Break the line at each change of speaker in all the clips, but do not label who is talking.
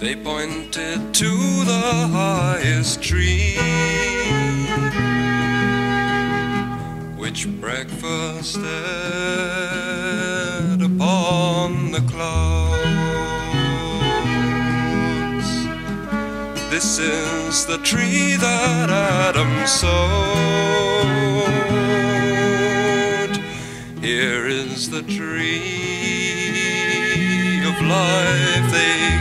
They pointed to the highest tree, which breakfasted upon the clouds. This is the tree that Adam sowed. Here is the tree of life, they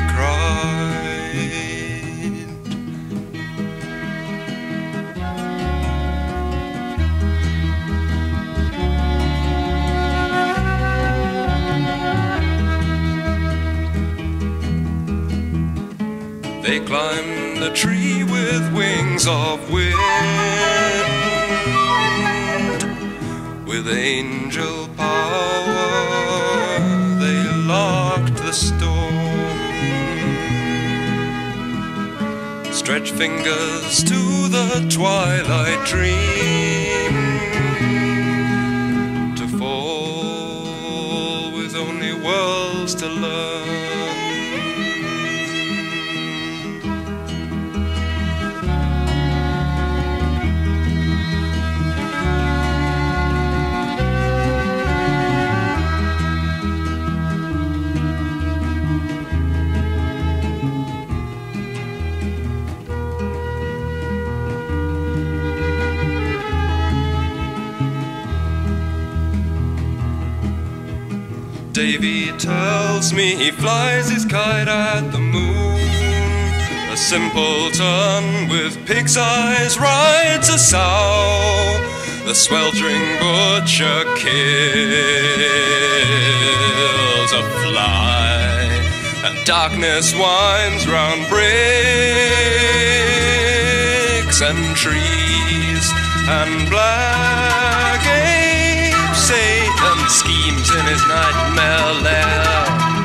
Climbed the tree with wings of wind, with angel power they locked the storm. Stretch fingers to the twilight dream Davy tells me he flies his kite at the moon. A simpleton with pig's eyes rides a sow. The sweltering butcher kills a fly, and darkness winds round bricks and trees and black schemes in his nightmare lair.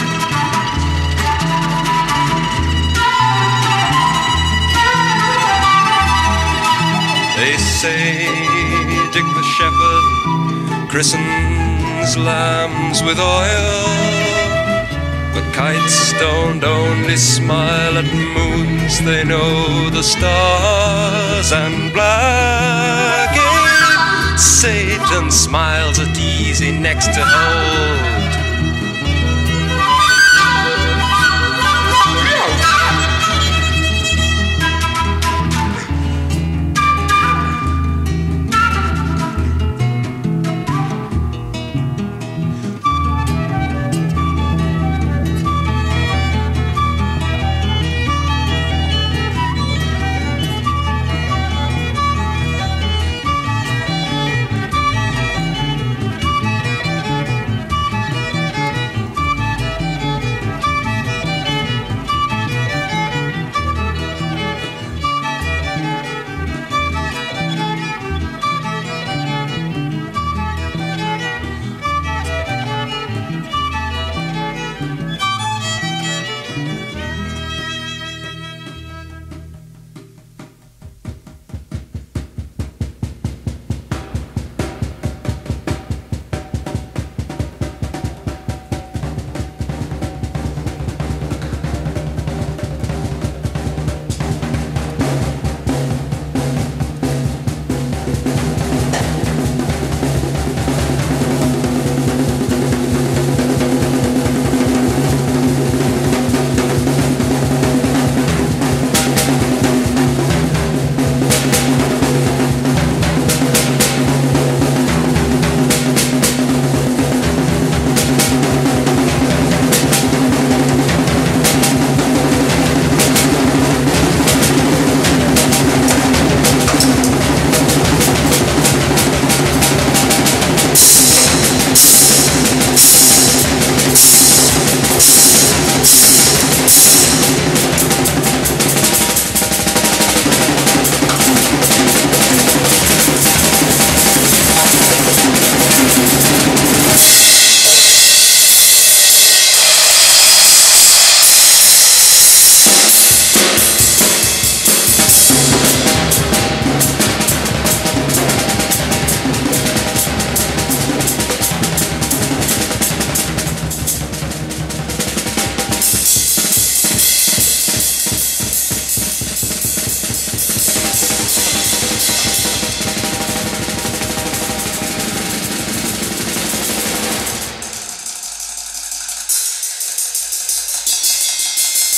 They say Dick the shepherd christens lambs with oil. But kites don't only smile at moons, they know the stars and black Satan smiles at easy next to hold.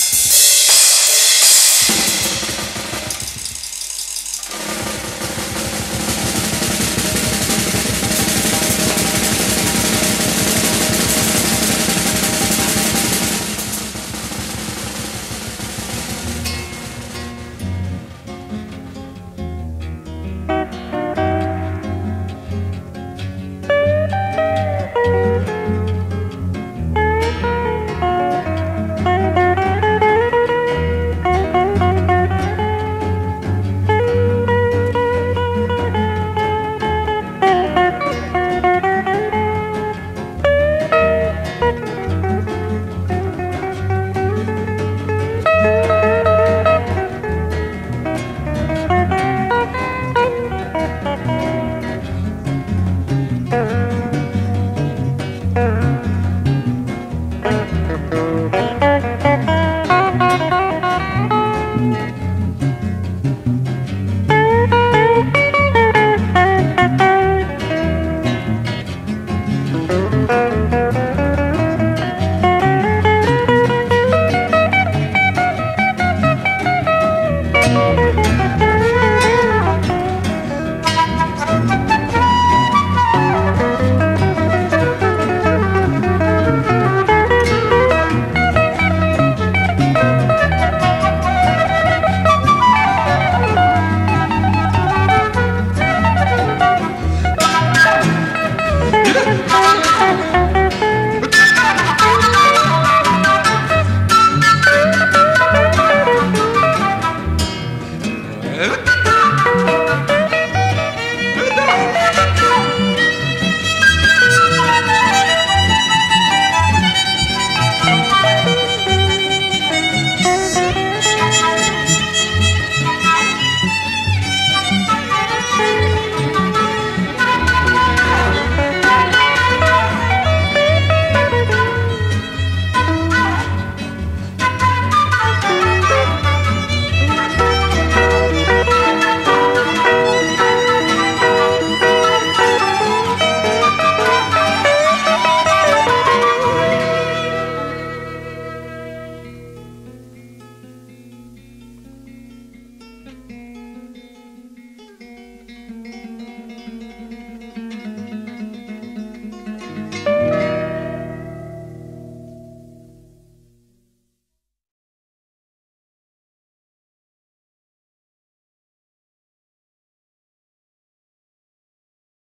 Yes.